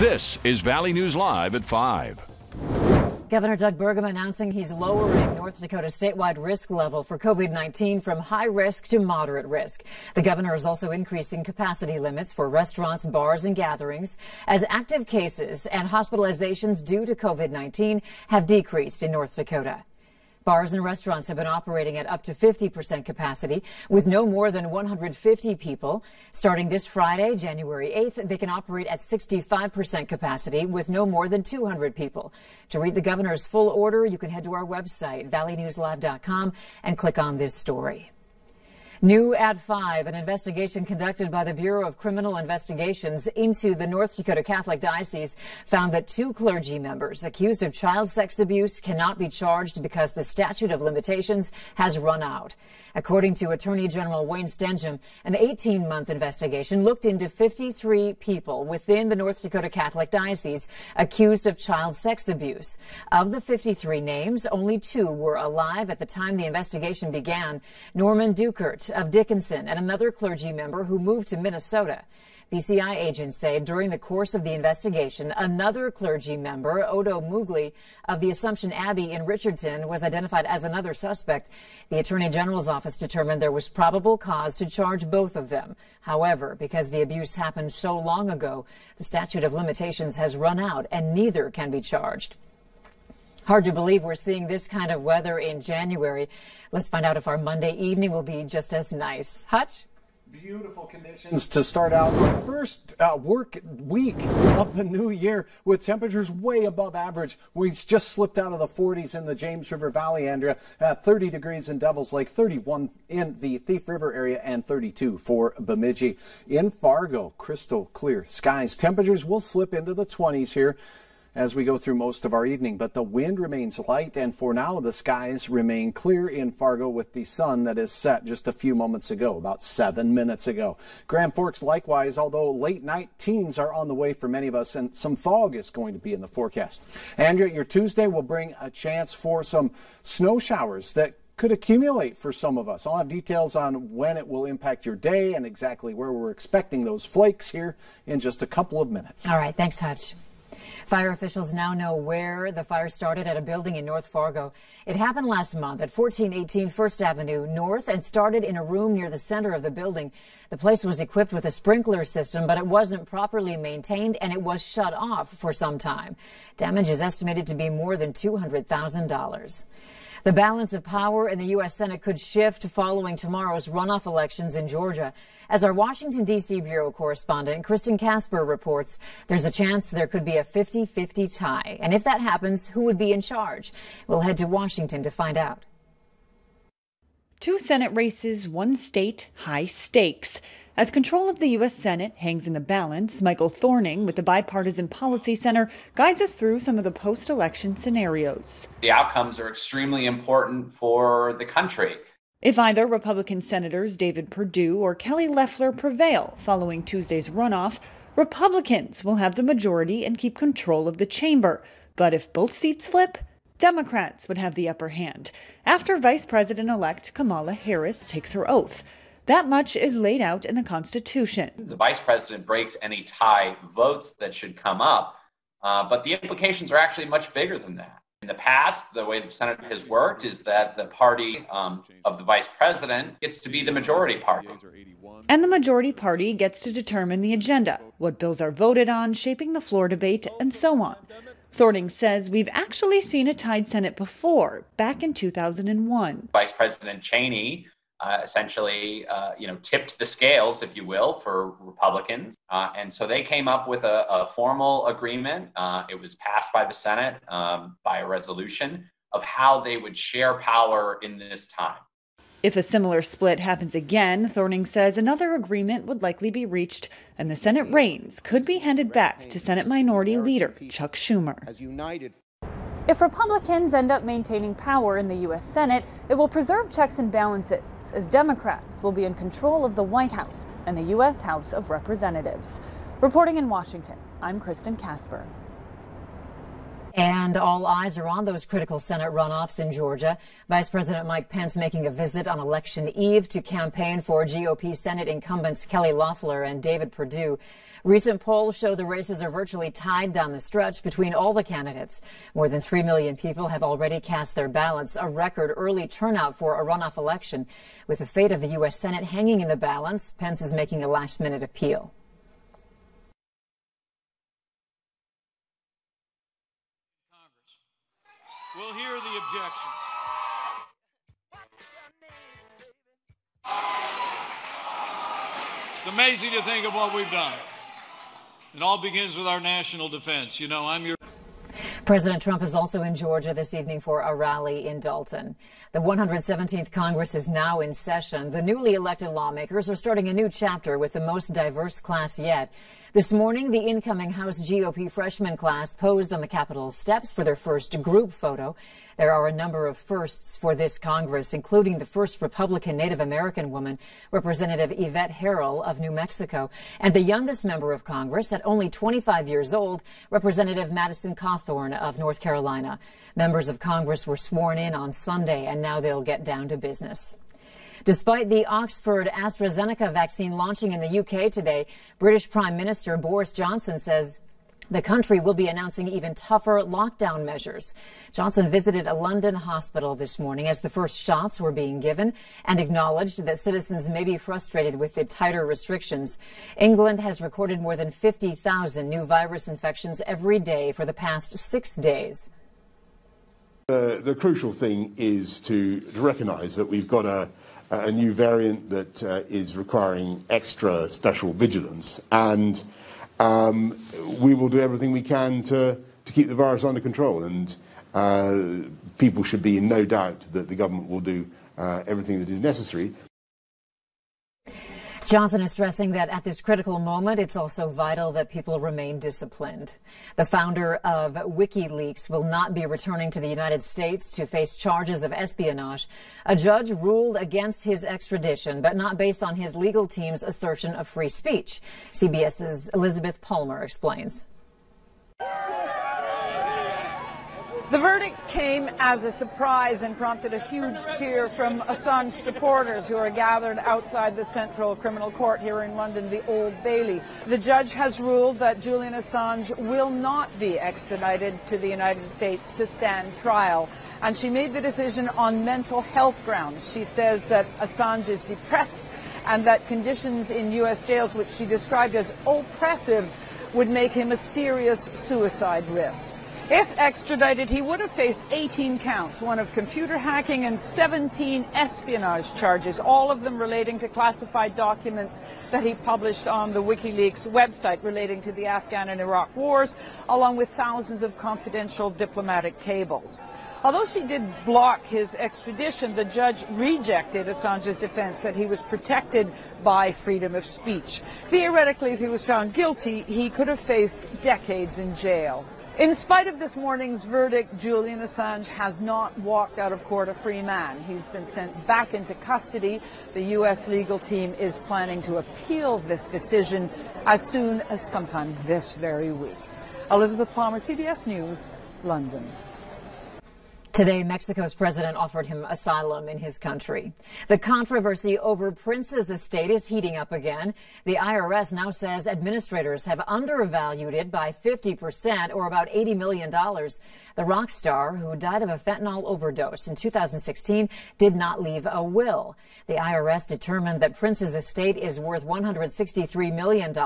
This is Valley News Live at 5. Governor Doug Burgum announcing he's lowering North Dakota statewide risk level for COVID-19 from high risk to moderate risk. The governor is also increasing capacity limits for restaurants, bars, and gatherings as active cases and hospitalizations due to COVID-19 have decreased in North Dakota. Bars and restaurants have been operating at up to 50% capacity with no more than 150 people. Starting this Friday, January 8th, they can operate at 65% capacity with no more than 200 people. To read the governor's full order, you can head to our website, valleynewslive.com, and click on this story. New at 5, an investigation conducted by the Bureau of Criminal Investigations into the North Dakota Catholic Diocese found that two clergy members accused of child sex abuse cannot be charged because the statute of limitations has run out. According to Attorney General Wayne Stenehjem, an 18 month investigation looked into 53 people within the North Dakota Catholic Diocese accused of child sex abuse. Of the 53 names, only two were alive at the time the investigation began. Norman Dukart of Dickinson and another clergy member who moved to Minnesota. BCI agents say during the course of the investigation, another clergy member, Odo Muggli of the Assumption Abbey in Richardton, was identified as another suspect. The Attorney General's office determined there was probable cause to charge both of them. However, because the abuse happened so long ago, the statute of limitations has run out and neither can be charged. Hard to believe we're seeing this kind of weather in January. Let's find out if our Monday evening will be just as nice. Hutch? Beautiful conditions to start out the first uh, work week of the new year with temperatures way above average. We just slipped out of the 40s in the James River Valley, Andrea, uh, 30 degrees in Devils Lake, 31 in the Thief River area, and 32 for Bemidji. In Fargo, crystal clear skies. Temperatures will slip into the 20s here as we go through most of our evening, but the wind remains light, and for now, the skies remain clear in Fargo with the sun that is set just a few moments ago, about seven minutes ago. Grand Forks, likewise, although late night teens are on the way for many of us, and some fog is going to be in the forecast. Andrea, your Tuesday will bring a chance for some snow showers that could accumulate for some of us. I'll have details on when it will impact your day and exactly where we're expecting those flakes here in just a couple of minutes. All right. Thanks, Hutch. Fire officials now know where the fire started at a building in North Fargo. It happened last month at 1418 First Avenue North and started in a room near the center of the building. The place was equipped with a sprinkler system, but it wasn't properly maintained and it was shut off for some time. Damage is estimated to be more than $200,000. The balance of power in the U.S. Senate could shift following tomorrow's runoff elections in Georgia. As our Washington, D.C. Bureau correspondent Kristen Casper reports, there's a chance there could be a 50-50 tie. And if that happens, who would be in charge? We'll head to Washington to find out. Two Senate races, one state, high stakes. As control of the U.S. Senate hangs in the balance, Michael Thorning with the Bipartisan Policy Center guides us through some of the post election scenarios. The outcomes are extremely important for the country. If either Republican Senators David Perdue or Kelly Loeffler prevail following Tuesday's runoff, Republicans will have the majority and keep control of the chamber. But if both seats flip, Democrats would have the upper hand after Vice President elect Kamala Harris takes her oath. That much is laid out in the Constitution. The vice president breaks any tie votes that should come up, uh, but the implications are actually much bigger than that. In the past, the way the Senate has worked is that the party um, of the vice president gets to be the majority party. And the majority party gets to determine the agenda, what bills are voted on, shaping the floor debate, and so on. Thorning says we've actually seen a tied Senate before, back in 2001. Vice President Cheney uh, essentially, uh, you know, tipped the scales, if you will, for Republicans. Uh, and so they came up with a, a formal agreement. Uh, it was passed by the Senate um, by a resolution of how they would share power in this time. If a similar split happens again, Thorning says another agreement would likely be reached and the Senate reins could be handed back to Senate Minority Leader Chuck Schumer. If Republicans end up maintaining power in the U.S. Senate, it will preserve checks and balances, as Democrats will be in control of the White House and the U.S. House of Representatives. Reporting in Washington, I'm Kristen Casper. And all eyes are on those critical Senate runoffs in Georgia. Vice President Mike Pence making a visit on election eve to campaign for GOP Senate incumbents Kelly Loeffler and David Perdue. Recent polls show the races are virtually tied down the stretch between all the candidates. More than 3 million people have already cast their ballots, a record early turnout for a runoff election. With the fate of the U.S. Senate hanging in the balance, Pence is making a last minute appeal. We'll It's amazing to think of what we've done. It all begins with our national defense. You know, I'm your. President Trump is also in Georgia this evening for a rally in Dalton. The 117th Congress is now in session. The newly elected lawmakers are starting a new chapter with the most diverse class yet. This morning, the incoming House GOP freshman class posed on the Capitol steps for their first group photo. There are a number of firsts for this Congress, including the first Republican Native American woman, Representative Yvette Herrell of New Mexico, and the youngest member of Congress at only 25 years old, Representative Madison Cawthorn of North Carolina. Members of Congress were sworn in on Sunday, and now they'll get down to business. Despite the Oxford AstraZeneca vaccine launching in the UK today, British Prime Minister Boris Johnson says the country will be announcing even tougher lockdown measures. Johnson visited a London hospital this morning as the first shots were being given and acknowledged that citizens may be frustrated with the tighter restrictions. England has recorded more than 50,000 new virus infections every day for the past six days. The, the crucial thing is to, to recognise that we've got a, a new variant that uh, is requiring extra special vigilance, and we will do everything we can to, to keep the virus under control. And uh, people should be in no doubt that the government will do uh, everything that is necessary. Johnson is stressing that at this critical moment, it's also vital that people remain disciplined. The founder of WikiLeaks will not be returning to the United States to face charges of espionage. A judge ruled against his extradition, but not based on his legal team's assertion of free speech. CBS's Elizabeth Palmer explains. The verdict came as a surprise and prompted a huge cheer from Assange supporters who are gathered outside the Central Criminal Court here in London, the Old Bailey. The judge has ruled that Julian Assange will not be extradited to the United States to stand trial. And she made the decision on mental health grounds. She says that Assange is depressed and that conditions in U.S. jails, which she described as oppressive, would make him a serious suicide risk. If extradited, he would have faced 18 counts, one of computer hacking and 17 espionage charges, all of them relating to classified documents that he published on the WikiLeaks website relating to the Afghan and Iraq wars, along with thousands of confidential diplomatic cables. Although she did block his extradition, the judge rejected Assange's defense that he was protected by freedom of speech. Theoretically, if he was found guilty, he could have faced decades in jail. In spite of this morning's verdict, Julian Assange has not walked out of court a free man. He's been sent back into custody. The U.S. legal team is planning to appeal this decision as soon as sometime this very week. Elizabeth Palmer, CBS News, London. Today, Mexico's president offered him asylum in his country. The controversy over Prince's estate is heating up again. The IRS now says administrators have undervalued it by 50% or about $80 million. The rock star, who died of a fentanyl overdose in 2016, did not leave a will. The IRS determined that Prince's estate is worth $163 million,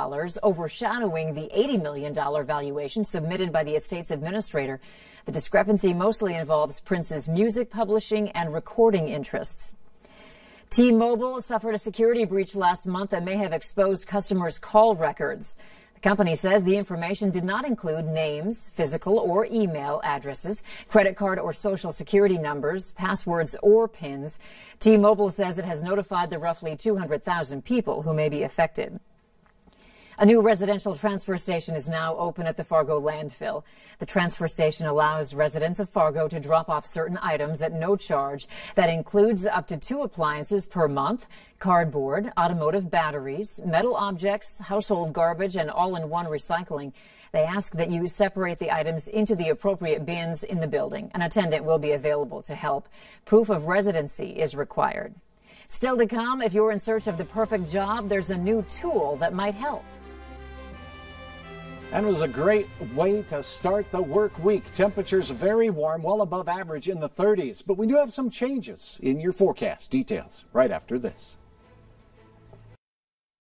overshadowing the $80 million valuation submitted by the estate's administrator. The discrepancy mostly involves Prince's music publishing and recording interests. T-Mobile suffered a security breach last month that may have exposed customers' call records. The company says the information did not include names, physical or email addresses, credit card or social security numbers, passwords or PINs. T-Mobile says it has notified the roughly 200,000 people who may be affected. A new residential transfer station is now open at the Fargo landfill. The transfer station allows residents of Fargo to drop off certain items at no charge. That includes up to two appliances per month, cardboard, automotive batteries, metal objects, household garbage, and all-in-one recycling. They ask that you separate the items into the appropriate bins in the building. An attendant will be available to help. Proof of residency is required. Still to come, if you're in search of the perfect job, there's a new tool that might help. And it was a great way to start the work week. Temperatures very warm, well above average in the 30s. But we do have some changes in your forecast. Details right after this.